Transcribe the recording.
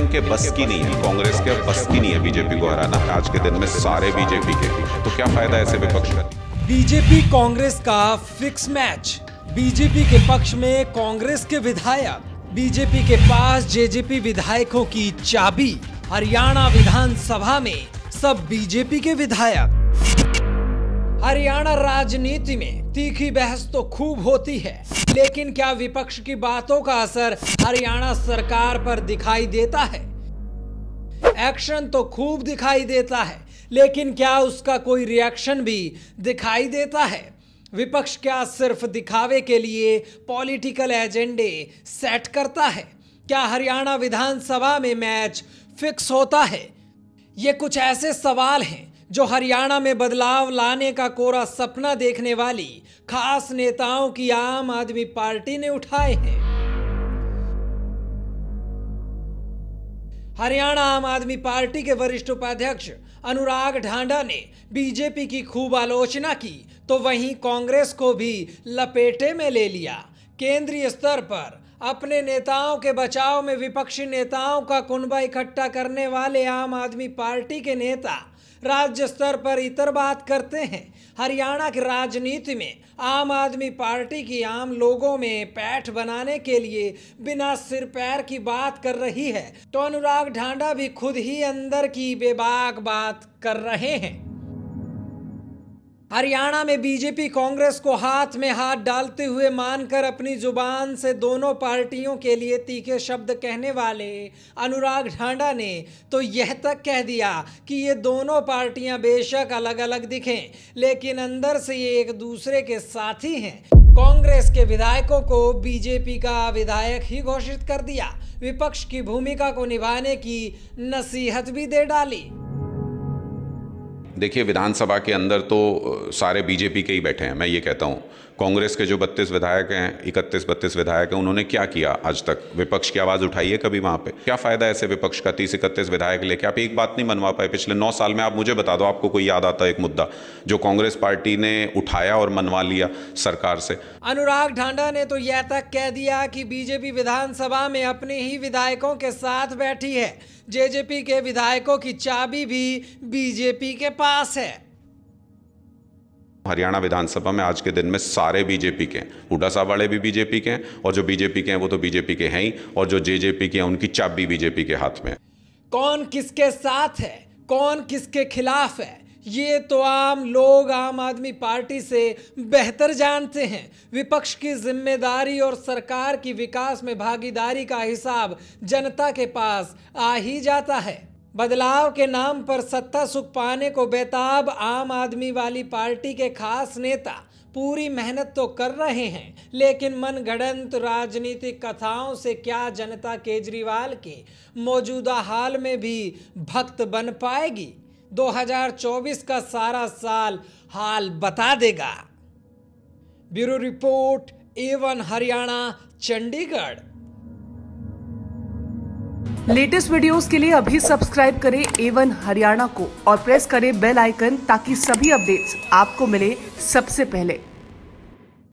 इनके बस की नहीं है कांग्रेस के बस की नहीं है बीजेपी को हराना। आज के दिन में सारे बीजेपी के। तो क्या फ़ायदा ऐसे विपक्ष का? बीजेपी कांग्रेस का फिक्स मैच। बीजेपी के पक्ष में कांग्रेस के विधायक। बीजेपी के पास जेजेपी विधायकों की चाबी। हरियाणा विधानसभा में सब बीजेपी के विधायक। हरियाणा राजनीति में तीखी बहस तो खूब होती है, लेकिन क्या विपक्ष की बातों का असर हरियाणा सरकार पर दिखाई देता है? एक्शन तो खूब दिखाई देता है, लेकिन क्या उसका कोई रिएक्शन भी दिखाई देता है? विपक्ष क्या सिर्फ़ दिखावे के लिए पॉलिटिकल एजेंडे सेट करता है? क्या हरियाणा विधानसभा में मैच फिक्स होता है? ये कुछ ऐसे सवाल हैं जो हरियाणा में बदलाव लाने का कोरा सपना देखने वाली खास नेताओं की आम आदमी पार्टी ने उठाए हैं। हरियाणा आम आदमी पार्टी के वरिष्ठ उपाध्यक्ष अनुराग ढांडा ने बीजेपी की खूब आलोचना की तो वहीं कांग्रेस को भी लपेटे में ले लिया। केंद्रीय स्तर पर अपने नेताओं के बचाव में विपक्षी नेताओं का कुनबा इकट्ठा करने वाले आम आदमी पार्टी के नेता राज्य स्तर पर इतर बात करते हैं। हरियाणा की राजनीति में आम आदमी पार्टी की आम लोगों में पैठ बनाने के लिए बिना सिर पैर की बात कर रही है। तो अनुराग ढांडा भी खुद ही अंदर की बेबाक बात कर रहे हैं। हरियाणा में बीजेपी कांग्रेस को हाथ में हाथ डालते हुए मानकर अपनी ज़ुबान से दोनों पार्टियों के लिए तीखे शब्द कहने वाले अनुराग ढांडा ने तो यह तक कह दिया कि ये दोनों पार्टियाँ बेशक अलग अलग दिखें, लेकिन अंदर से ये एक दूसरे के साथी हैं। कांग्रेस के विधायकों को बीजेपी का विधायक ही घोषित कर दिया। विपक्ष की भूमिका को निभाने की नसीहत भी दे डाली। देखिए, विधानसभा के अंदर तो सारे बीजेपी के ही बैठे हैं, मैं ये कहता हूँ। कांग्रेस के जो बत्तीस विधायक हैं, इकतीस बत्तीस विधायक हैं, उन्होंने क्या किया आज तक? विपक्ष की आवाज़ उठाई है कभी वहाँ पे। क्या फ़ायदा ऐसे विपक्ष का तीस इकतीस विधायक लेके? आप एक बात नहीं मनवा पाए पिछले नौ साल में। आप मुझे बता दो, आपको कोई याद आता है एक मुद्दा जो कांग्रेस पार्टी ने उठाया और मनवा लिया सरकार से? अनुराग ढांडा ने तो यह तक कह दिया कि बीजेपी विधानसभा में अपने ही विधायकों के साथ बैठी है। जेजेपी के विधायकों की चाबी भी बीजेपी के पास है। हरियाणा विधानसभा में आज के दिन में सारे बीजेपी के हुडा साहब वाले भी बीजेपी के हैं और जो बीजेपी के हैं, वो तो बीजेपी के हैं ही और जो जेजेपी के हैं, उनकी चाबी बीजेपी के हाथ में कौन किसके साथ है? कौन किसके खिलाफ है? ये तो आम लोग आम आदमी पार्टी से बेहतर जानते हैं। विपक्ष की ज़िम्मेदारी और सरकार की विकास में भागीदारी का हिसाब जनता के पास आ ही जाता है। बदलाव के नाम पर सत्ता सुख पाने को बेताब आम आदमी वाली पार्टी के खास नेता पूरी मेहनत तो कर रहे हैं, लेकिन मनगढ़ंत राजनीतिक कथाओं से क्या जनता केजरीवाल के मौजूदा हाल में भी भक्त बन पाएगी? 2024 का सारा साल हाल बता देगा। ब्यूरो रिपोर्ट एवन हरियाणा, चंडीगढ़। लेटेस्ट वीडियोस के लिए अभी सब्सक्राइब करें एवन हरियाणा को और प्रेस करें बेल आइकन ताकि सभी अपडेट्स आपको मिले सबसे पहले।